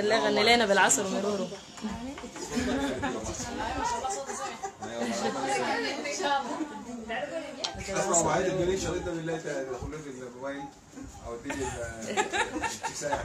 قال يلا غني لنا بالعصر ومرورو اسمع وعيد الجنيه الشريط ده بالله تدخلوه في الموبايل أو تيجي الساعة